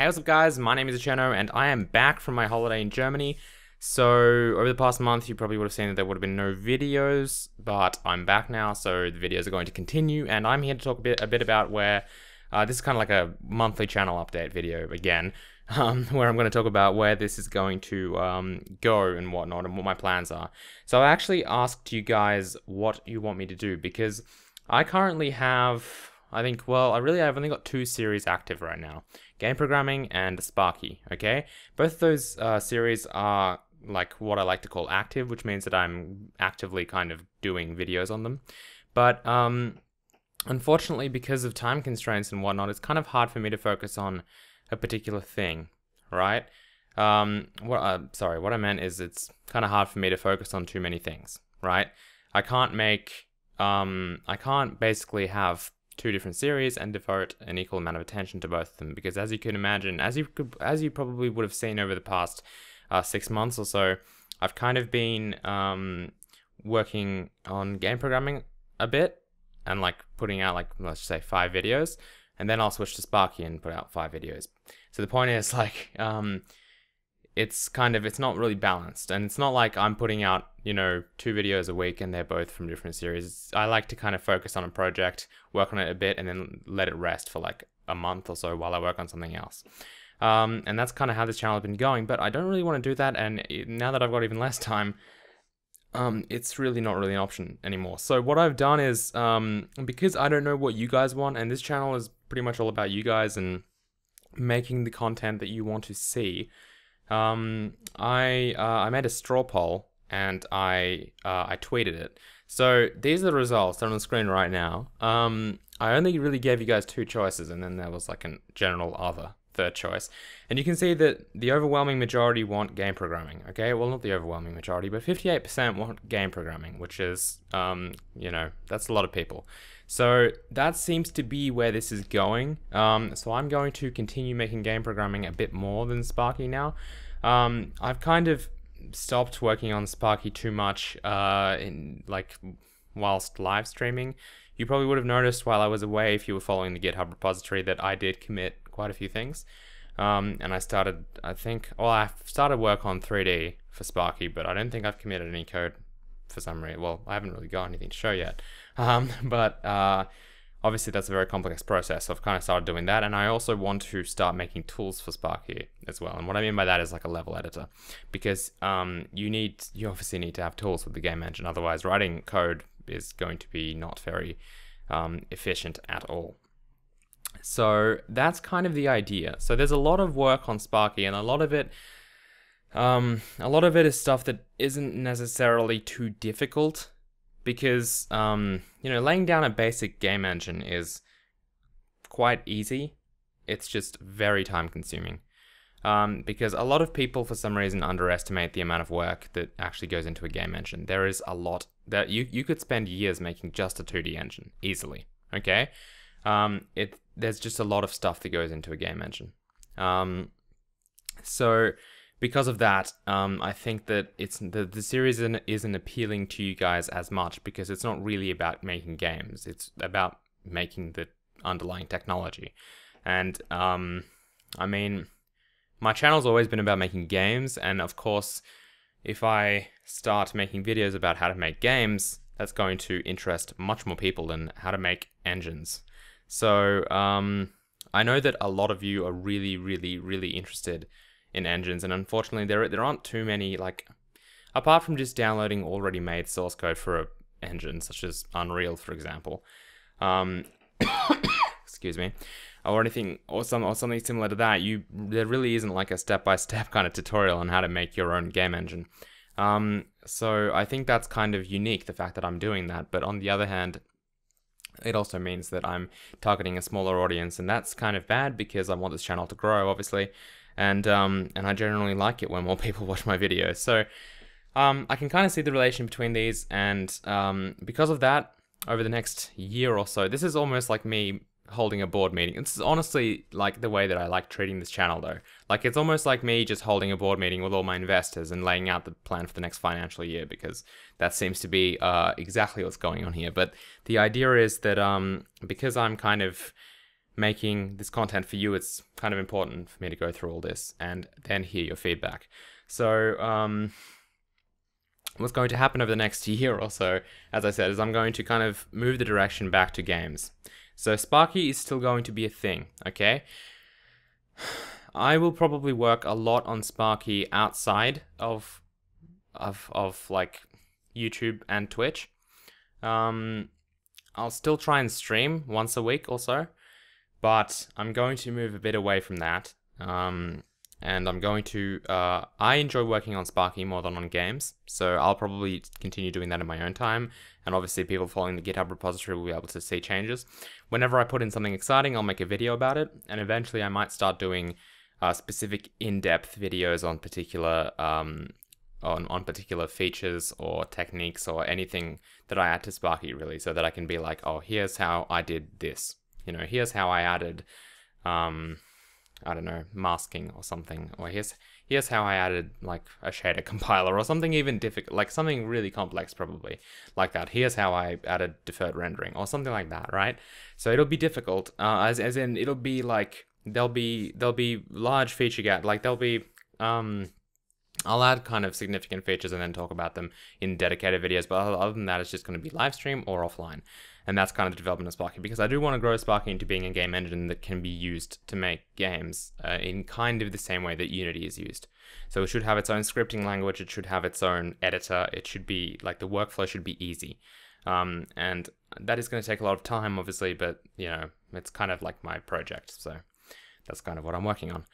Hey, what's up guys? My name is The Cherno and I am back from my holiday in Germany. So, over the past month, you probably would have seen that there would have been no videos, but I'm back now, so the videos are going to continue, and I'm here to talk a bit, a bit about where, uh, this is kind of like a monthly channel update video again, um, where I'm going to talk about where this is going to um, go and whatnot, and what my plans are. So I actually asked you guys what you want me to do, because I currently have I think, well, I really I've only got two series active right now Game Programming and Sparky, okay? Both of those uh, series are like what I like to call active, which means that I'm actively kind of doing videos on them. But um, unfortunately, because of time constraints and whatnot, it's kind of hard for me to focus on a particular thing, right? Um, what, uh, sorry, what I meant is it's kind of hard for me to focus on too many things, right? I can't make, um, I can't basically have two different series and devote an equal amount of attention to both of them. Because as you can imagine as you could as you probably would have seen over the past uh, six months or so i've kind of been um, working on game programming a bit and like putting out like let's say five videos. And then i'll switch to sparky and put out five videos. So the point is like um, it's kind of it's not really balanced. And it's not like i'm putting out you know two videos a week and they're both from different series. I like to kind of focus on a project work on it a bit and then let it rest for like a month or so while i work on something else. Um, and that's kind of how this channel has been going but i don't really want to do that. And now that i've got even less time um, it's really not really an option anymore. So what I've done is, um, because I don't know what you guys want, and this channel is pretty much all about you guys and making the content that you want to see, um, I uh, I made a straw poll and I uh, I tweeted it. So these are the results. They're on the screen right now. Um, I only really gave you guys two choices, and then there was like a general other third choice. And you can see that the overwhelming majority want game programming. Okay, well not the overwhelming majority, but 58% want game programming, which is um, you know that's a lot of people. So that seems to be where this is going. Um, so I'm going to continue making game programming a bit more than Sparky now. Um, I've kind of stopped working on Sparky too much uh, in like whilst live streaming. You probably would have noticed while I was away, if you were following the GitHub repository, that I did commit quite a few things. Um, and I started, I think, well, I started work on 3D for Sparky, but I don't think I've committed any code for some reason. Well, I haven't really got anything to show yet. Um, but uh, obviously, that's a very complex process. So I've kind of started doing that. And I also want to start making tools for Sparky as well. And what I mean by that is like a level editor, because um, you need, you obviously need to have tools with the game engine. Otherwise, writing code is going to be not very um, efficient at all. So that's kind of the idea. So there's a lot of work on Sparky, and a lot of it um, a lot of it is stuff that isn't necessarily too difficult because, um, you know, laying down a basic game engine is quite easy. It's just very time consuming. Um, because a lot of people, for some reason, underestimate the amount of work that actually goes into a game engine. There is a lot that you, you could spend years making just a 2D engine easily. Okay, um, it there's just a lot of stuff that goes into a game engine. Um, so because of that, um, I think that it's the, the series isn't, appealing to you guys as much because it's not really about making games. It's about making the underlying technology. And um, I mean, my channel's always been about making games, and of course, if I start making videos about how to make games, that's going to interest much more people than how to make engines. So um, I know that a lot of you are really, really, really interested in engines, and unfortunately, there there aren't too many like apart from just downloading already made source code for a engine such as Unreal, for example. Um, excuse me, or anything or some or something similar to that. You there really isn't like a step by step kind of tutorial on how to make your own game engine. Um, so I think that's kind of unique, the fact that I'm doing that. But on the other hand, it also means that I'm targeting a smaller audience, and that's kind of bad because I want this channel to grow, obviously and um, and I generally like it when more people watch my videos. So um, I can kind of see the relation between these, and um, because of that, over the next year or so, this is almost like me holding a board meeting. This is honestly like the way that I like treating this channel, though. Like it's almost like me just holding a board meeting with all my investors and laying out the plan for the next financial year, because that seems to be uh, exactly what's going on here. But the idea is that um, because I'm kind of making this content for you, it's kind of important for me to go through all this and then hear your feedback. So, um, what's going to happen over the next year or so, as I said, is I'm going to kind of move the direction back to games. So Sparky is still going to be a thing, okay? I will probably work a lot on Sparky outside of of of like YouTube and Twitch. Um, I'll still try and stream once a week or so, but I'm going to move a bit away from that. Um, and I'm going to. Uh, I enjoy working on Sparky more than on games, so I'll probably continue doing that in my own time. And obviously, people following the GitHub repository will be able to see changes. Whenever I put in something exciting, I'll make a video about it, and eventually, I might start doing uh, specific in-depth videos on particular um, on on particular features or techniques or anything that I add to Sparky, really, so that I can be like, oh, here's how I did this. You know, here's how I added. Um, I don't know, masking or something. Or here's here's how I added like a shader compiler or something even difficult, like something really complex probably, like that. Here's how I added deferred rendering or something like that, right? So it'll be difficult, uh, as as in it'll be like there'll be there'll be large feature gap, like there'll be um. I'll add kind of significant features and then talk about them in dedicated videos, but other than that, it's just going to be live stream or offline and that's kind of the development of Sparky because I do want to grow Sparky into being a game engine that can be used to make games uh, in kind of the same way that Unity is used. So it should have its own scripting language, it should have its own editor, it should be like the workflow should be easy. Um, and that is going to take a lot of time, obviously, but you know, it's kind of like my project, so that's kind of what I'm working on.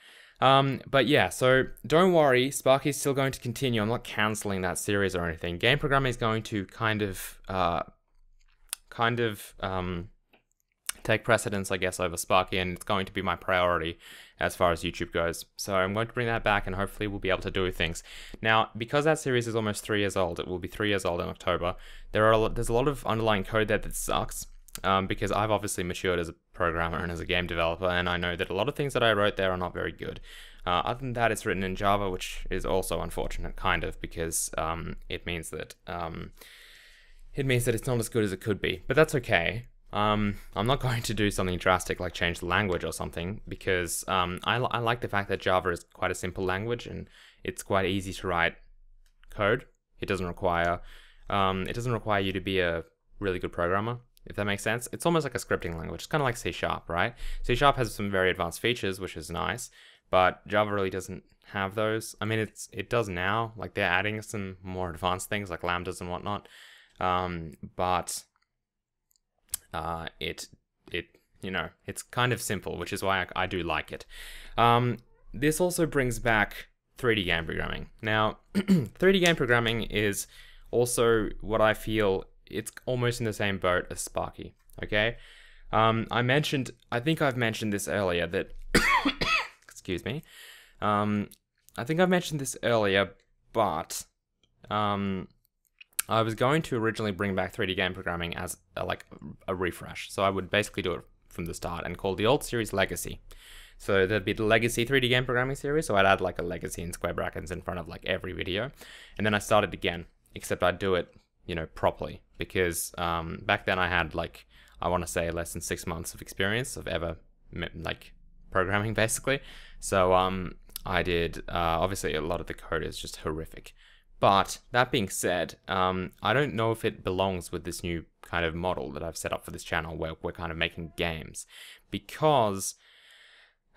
Um, but yeah, so don't worry, Sparky is still going to continue. I'm not canceling that series or anything. Game programming is going to kind of uh, kind of um, take precedence, I guess, over Sparky, and it's going to be my priority as far as YouTube goes. So I'm going to bring that back, and hopefully we'll be able to do things. Now, because that series is almost three years old, it will be three years old in October. There are a lot, there's a lot of underlying code there that sucks. Um, because I've obviously matured as a programmer and as a game developer, and I know that a lot of things that I wrote there are not very good. Uh, other than that, it's written in Java, which is also unfortunate, kind of, because um, it means that um, it means that it's not as good as it could be. But that's okay. Um, I'm not going to do something drastic like change the language or something because um, I, I like the fact that Java is quite a simple language and it's quite easy to write code. It doesn't require um, it doesn't require you to be a really good programmer, if that makes sense. It's almost like a scripting language. It's kind of like C Sharp, right? C Sharp has some very advanced features, which is nice, but Java really doesn't have those. I mean, it's it does now. Like they're adding some more advanced things like lambdas and whatnot, um, but uh, it it you know it's kind of simple, which is why I, I do like it. Um, this also brings back 3D game programming. Now, 3D game programming is also what I feel it's almost in the same boat as Sparky. Okay, um, I mentioned I think I've mentioned this earlier that excuse me. Um, I think I've mentioned this earlier, but um, I was going to originally bring back 3D game programming as a, like a refresh. So I would basically do it from the start and call the old series Legacy. So there'd be the Legacy 3D game programming series. So I'd add like a Legacy in square brackets in front of like every video. And then I started again, except I'd do it, you know, properly. Because um, back then I had like, I want to say less than six months of experience of ever like programming basically. So um, I did, uh, obviously a lot of the code is just horrific. But that being said, um, I don't know if it belongs with this new kind of model that I've set up for this channel where we're kind of making games because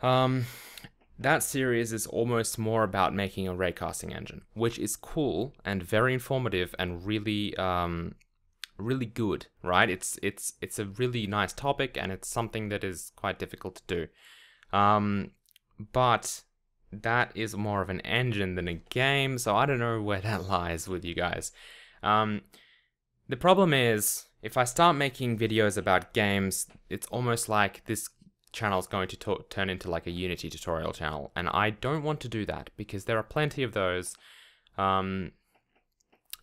um, that series is almost more about making a raycasting engine, which is cool and very informative and really um, really good, right? It's it's it's a really nice topic and it's something that is quite difficult to do. Um, but that is more of an engine than a game, so I don't know where that lies with you guys. Um, the problem is, if I start making videos about games, it's almost like this channel is going to turn into like a Unity tutorial channel, and I don't want to do that because there are plenty of those. Um,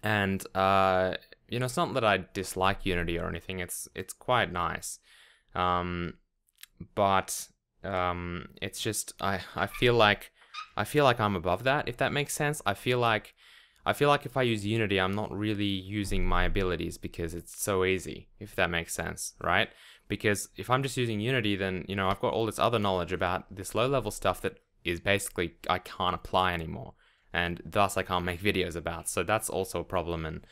and uh, you know, it's not that I dislike Unity or anything. It's it's quite nice, um, but um, it's just I I feel like I feel like I'm above that, if that makes sense. I feel like I feel like if I use Unity, I'm not really using my abilities because it's so easy, if that makes sense, right? because if I'm just using Unity, then you know I've got all this other knowledge about this low level stuff that is basically I can't apply anymore, and thus I can't make videos about. So that's also a problem, and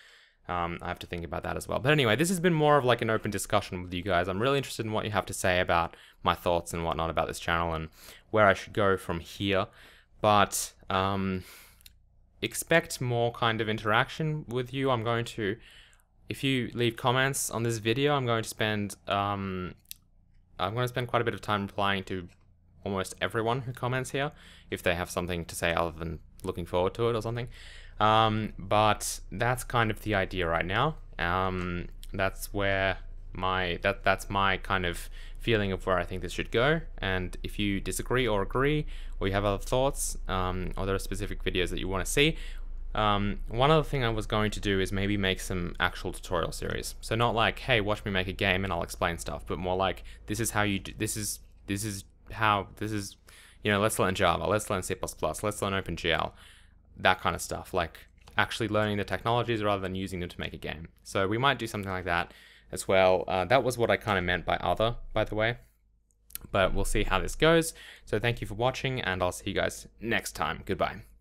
um, I have to think about that as well. But anyway, this has been more of like an open discussion with you guys. I'm really interested in what you have to say about my thoughts and whatnot about this channel and where I should go from here. But um, expect more kind of interaction with you. I'm going to if you leave comments on this video, I'm going to spend um, I'm going to spend quite a bit of time replying to almost everyone who comments here if they have something to say other than looking forward to it or something. Um, but that's kind of the idea right now. Um, that's where my that that's my kind of feeling of where I think this should go. And if you disagree or agree, or you have other thoughts, um, or there are specific videos that you want to see, um, one other thing I was going to do is maybe make some actual tutorial series. So not like, hey, watch me make a game and I'll explain stuff, but more like, this is how you do, this is, this is how, this is, you know, let's learn Java, let's learn C++, let's learn OpenGL, that kind of stuff. Like actually learning the technologies rather than using them to make a game. So we might do something like that as well. Uh, that was what I kind of meant by other, by the way. But we'll see how this goes. So thank you for watching and I'll see you guys next time. Goodbye.